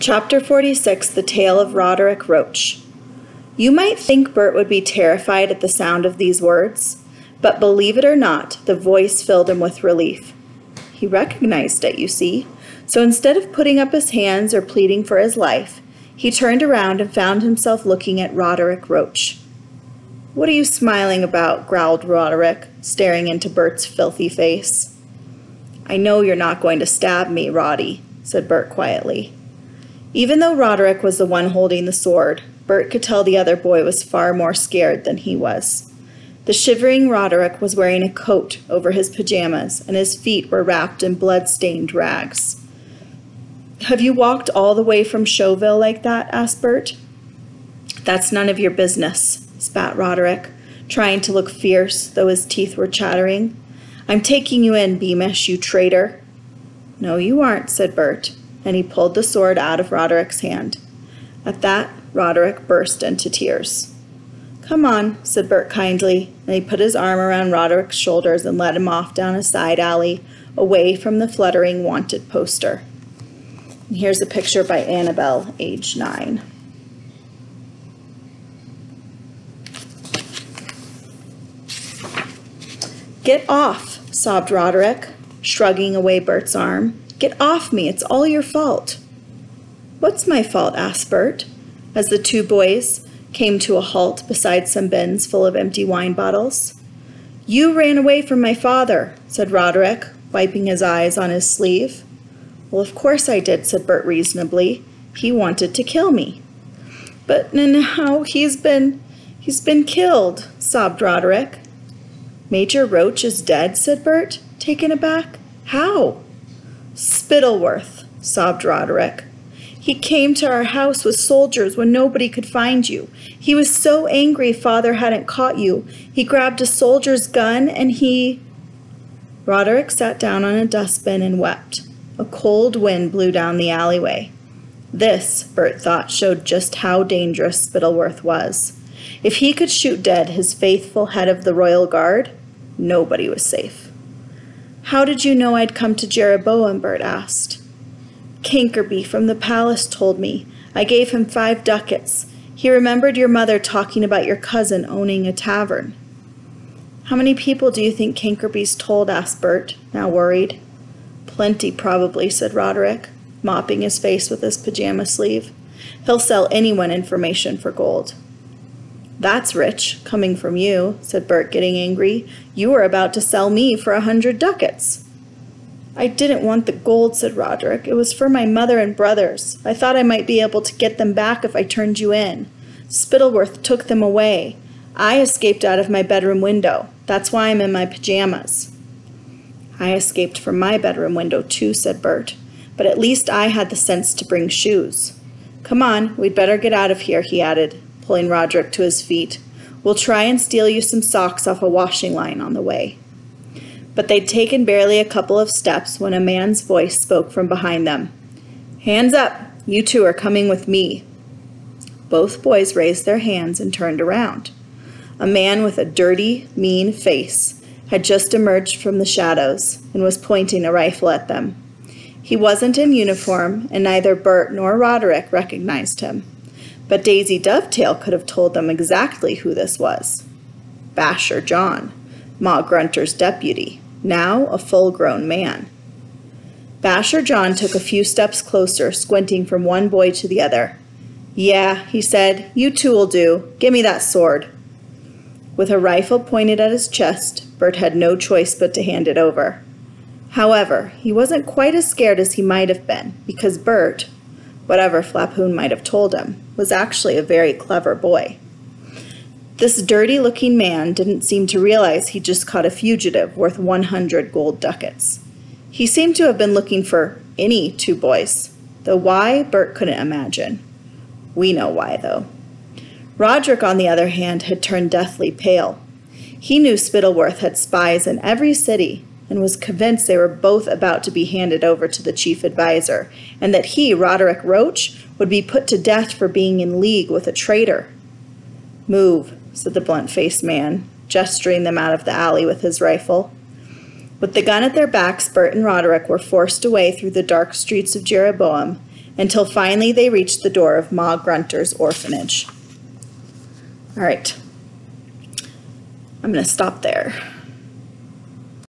Chapter 46 The Tale of Roderick Roach. You might think Bert would be terrified at the sound of these words, but believe it or not, the voice filled him with relief. He recognized it, you see, so instead of putting up his hands or pleading for his life, he turned around and found himself looking at Roderick Roach. What are you smiling about? growled Roderick, staring into Bert's filthy face. I know you're not going to stab me, Roddy, said Bert quietly. Even though Roderick was the one holding the sword, Bert could tell the other boy was far more scared than he was. The shivering Roderick was wearing a coat over his pajamas, and his feet were wrapped in blood-stained rags. Have you walked all the way from Chouxville like that? asked Bert. That's none of your business, spat Roderick, trying to look fierce, though his teeth were chattering. I'm taking you in, Beamish, you traitor. No, you aren't, said Bert, and he pulled the sword out of Roderick's hand. At that, Roderick burst into tears. Come on, said Bert kindly, and he put his arm around Roderick's shoulders and led him off down a side alley, away from the fluttering wanted poster. And here's a picture by Annabelle, age nine. Get off, sobbed Roderick, shrugging away Bert's arm. Get off me, it's all your fault. What's my fault? asked Bert, as the two boys came to a halt beside some bins full of empty wine bottles. You ran away from my father, said Roderick, wiping his eyes on his sleeve. Well, of course I did, said Bert reasonably. He wanted to kill me. But now he's been he's been killed, sobbed Roderick. Major Roach is dead, said Bert, taken aback. How? Spittleworth, sobbed Roderick. He came to our house with soldiers when nobody could find you. He was so angry father hadn't caught you. He grabbed a soldier's gun and he. Roderick sat down on a dustbin and wept. A cold wind blew down the alleyway. This, Bert thought, showed just how dangerous Spittleworth was. If he could shoot dead his faithful head of the Royal Guard, nobody was safe. How did you know I'd come to Jeroboam? Bert asked. Cankerby from the palace told me. I gave him five ducats. He remembered your mother talking about your cousin owning a tavern. How many people do you think Cankerby's told? asked Bert, now worried. Plenty, probably, said Roderick, mopping his face with his pajama sleeve. He'll sell anyone information for gold. That's rich, coming from you, said Bert, getting angry. You were about to sell me for a hundred ducats. I didn't want the gold, said Roderick. It was for my mother and brothers. I thought I might be able to get them back if I turned you in. Spittleworth took them away. I escaped out of my bedroom window. That's why I'm in my pajamas. I escaped from my bedroom window too, said Bert, but at least I had the sense to bring shoes. Come on, we'd better get out of here, he added, pulling Roderick to his feet. We'll try and steal you some socks off a washing line on the way. But they'd taken barely a couple of steps when a man's voice spoke from behind them. Hands up! You two are coming with me. Both boys raised their hands and turned around. A man with a dirty, mean face had just emerged from the shadows and was pointing a rifle at them. He wasn't in uniform, and neither Bert nor Roderick recognized him. But Daisy Dovetail could have told them exactly who this was. Basher John, Ma Grunter's deputy, now a full-grown man. Basher John took a few steps closer, squinting from one boy to the other. Yeah, he said, you two will do. Give me that sword. With a rifle pointed at his chest, Bert had no choice but to hand it over. However, he wasn't quite as scared as he might have been, because Bert, whatever Flapoon might have told him, was actually a very clever boy. This dirty looking man didn't seem to realize he'd just caught a fugitive worth 100 gold ducats. He seemed to have been looking for any two boys, though why, Bert couldn't imagine. We know why, though. Roderick, on the other hand, had turned deathly pale. He knew Spittleworth had spies in every city and was convinced they were both about to be handed over to the chief adviser, and that he, Roderick Roach, would be put to death for being in league with a traitor. Move, said the blunt-faced man, gesturing them out of the alley with his rifle. With the gun at their backs, Bert and Roderick were forced away through the dark streets of Jeroboam until finally they reached the door of Ma Grunter's orphanage. All right. I'm going to stop there.